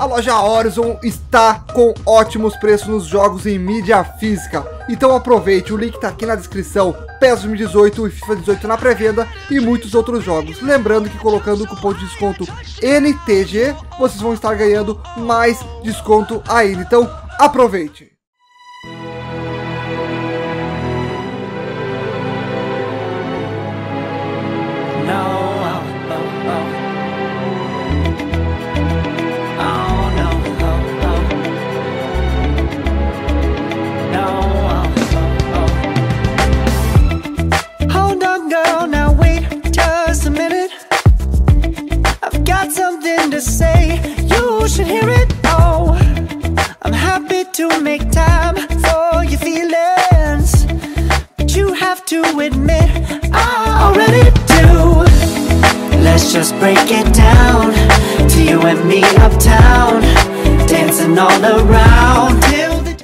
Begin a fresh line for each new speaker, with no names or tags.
A loja Horizon está com ótimos preços nos jogos em mídia física. Então aproveite, o link está aqui na descrição. PES 2018 e FIFA 18 na pré-venda e muitos outros jogos. Lembrando que colocando o cupom de desconto NTG, vocês vão estar ganhando mais desconto ainda. Então aproveite!
To say. You should hear it oh I'm happy to make time for your feelings. But you have to admit I already do. Let's just break it down To you and me uptown Dancing all around